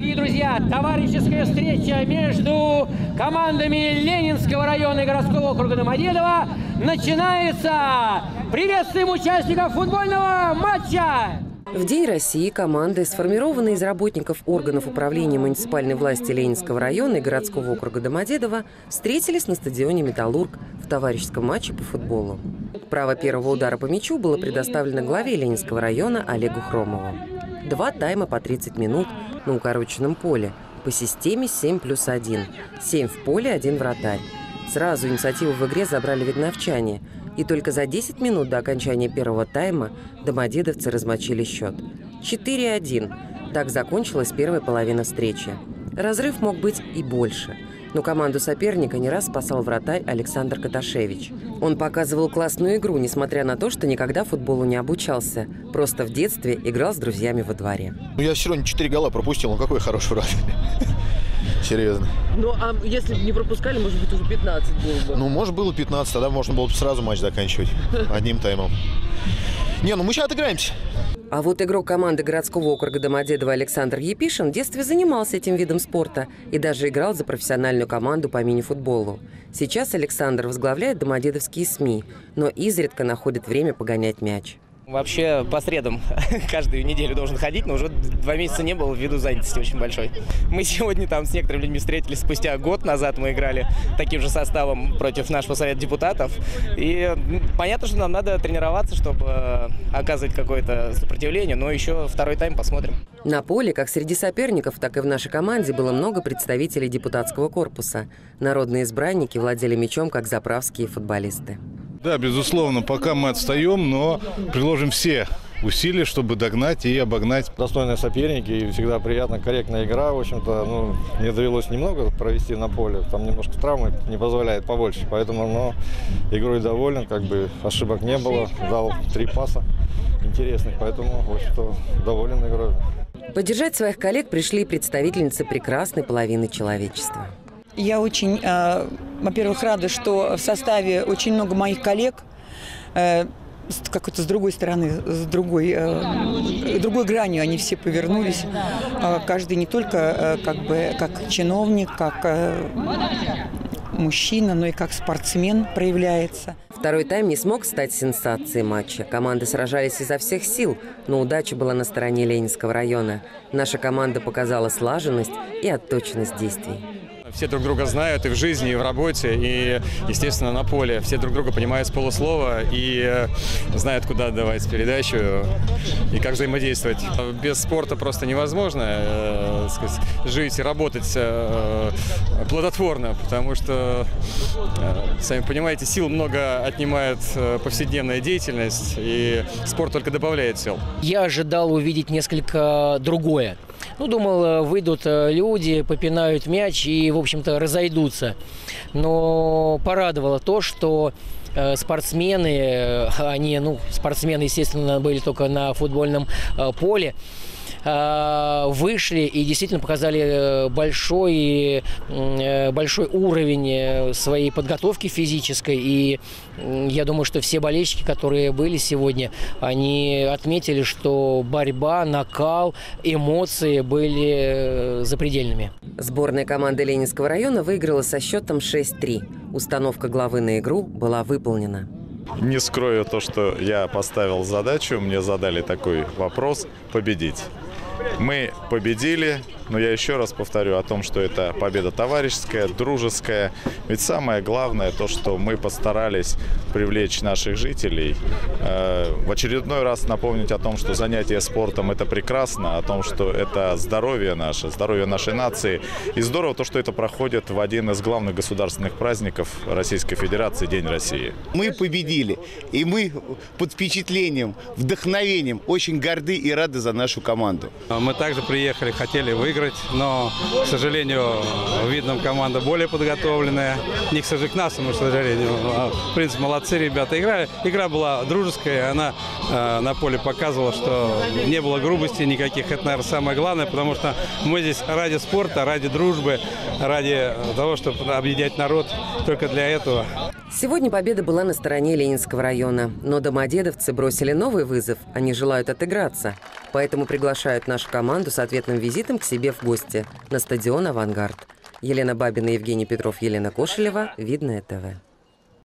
И, друзья, товарищеская встреча между командами Ленинского района и городского округа Домодедово начинается. Приветствуем участников футбольного матча! В День России команды, сформированные из работников органов управления муниципальной власти Ленинского района и городского округа Домодедово, встретились на стадионе «Металлург» в товарищеском матче по футболу. Право первого удара по мячу было предоставлено главе Ленинского района Олегу Хромову. Два тайма по 30 минут на укороченном поле по системе 7 плюс 1. 7 в поле, один вратарь. Сразу инициативу в игре забрали видновчане. И только за 10 минут до окончания первого тайма домодедовцы размочили счет. 4-1. Так закончилась первая половина встречи. Разрыв мог быть и больше. Но команду соперника не раз спасал вратарь Александр Каташевич. Он показывал классную игру, несмотря на то, что никогда футболу не обучался. Просто в детстве играл с друзьями во дворе. Ну, я все равно 4 гола пропустил, ну какой хороший вратарь. Серьезно. Ну, а если бы не пропускали, может быть, уже 15 было бы. Ну, может, было 15, тогда можно было бы сразу матч заканчивать одним таймом. Не, ну мы сейчас отыграемся. А вот игрок команды городского округа Домодедово Александр Епишин в детстве занимался этим видом спорта и даже играл за профессиональную команду по мини-футболу. Сейчас Александр возглавляет домодедовские СМИ, но изредка находит время погонять мяч. Вообще по средам каждую неделю должен ходить, но уже два месяца не было ввиду занятости очень большой. Мы сегодня там с некоторыми людьми встретились спустя год назад. Мы играли таким же составом против нашего совета депутатов. И понятно, что нам надо тренироваться, чтобы э, оказывать какое-то сопротивление, но еще второй тайм посмотрим. На поле, как среди соперников, так и в нашей команде было много представителей депутатского корпуса. Народные избранники владели мячом, как заправские футболисты. Да, безусловно, пока мы отстаем, но приложим все усилия, чтобы догнать и обогнать. Достойные соперники, и всегда приятно, корректная игра, в общем-то, ну, мне довелось немного провести на поле, там немножко травмы не позволяет побольше, поэтому, но игрой доволен, как бы ошибок не было, дал три паса интересных, поэтому, в общем-то, доволен игрой. Поддержать своих коллег пришли представительницы прекрасной половины человечества. Я очень, э, во-первых, рада, что в составе очень много моих коллег, э, как-то с другой стороны, с другой, э, другой гранью они все повернулись. Э, каждый не только э, как бы как чиновник, как мужчина, но и как спортсмен проявляется. Второй тайм не смог стать сенсацией матча. Команды сражались изо всех сил, но удача была на стороне Ленинского района. Наша команда показала слаженность и отточенность действий. Все друг друга знают и в жизни, и в работе, и, естественно, на поле. Все друг друга понимают с полуслова и э, знают, куда отдавать передачу и как взаимодействовать. Без спорта просто невозможно э, сказать, жить и работать э, плодотворно, потому что, э, сами понимаете, сил много отнимает э, повседневная деятельность, и спорт только добавляет сил. Я ожидал увидеть несколько другое. Ну, думал, э, выйдут э, люди, попинают мяч и, в общем-то, разойдутся. Но порадовало то, что спортсмены, они, ну, спортсмены, естественно, были только на футбольном поле, вышли и действительно показали большой, большой уровень своей подготовки физической. И я думаю, что все болельщики, которые были сегодня, они отметили, что борьба, накал, эмоции были запредельными. Сборная команды Ленинского района выиграла со счетом 6-3. Установка главы на игру была выполнена. Не скрою то, что я поставил задачу, мне задали такой вопрос – победить. Мы победили, но я еще раз повторю о том, что это победа товарищеская, дружеская. Ведь самое главное то, что мы постарались привлечь наших жителей. Э, в очередной раз напомнить о том, что занятие спортом это прекрасно, о том, что это здоровье наше, здоровье нашей нации. И здорово то, что это проходит в один из главных государственных праздников Российской Федерации День России. Мы победили, и мы под впечатлением, вдохновением очень горды и рады за нашу команду. Мы также приехали, хотели выиграть, но, к сожалению, видно, команда более подготовленная. Не к к нашему, к сожалению. А, в принципе, молодцы ребята играли. Игра была дружеская, она э, на поле показывала, что не было грубости никаких. Это, наверное, самое главное, потому что мы здесь ради спорта, ради дружбы, ради того, чтобы объединять народ, только для этого. Сегодня победа была на стороне Ленинского района. Но домодедовцы бросили новый вызов. Они желают отыграться. Поэтому приглашают нашу команду с ответным визитом к себе в гости на стадион «Авангард». Елена Бабина, Евгений Петров, Елена Кошелева. Видное ТВ.